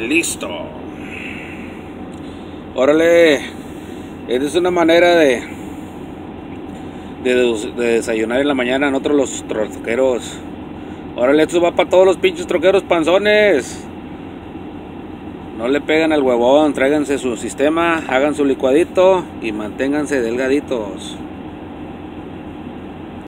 Listo. Órale. Esta es una manera de, de, desayunar en la mañana. Nosotros los troqueros. Órale, esto va para todos los pinches troqueros panzones. No le pegan al huevón, tráiganse su sistema, hagan su licuadito y manténganse delgaditos.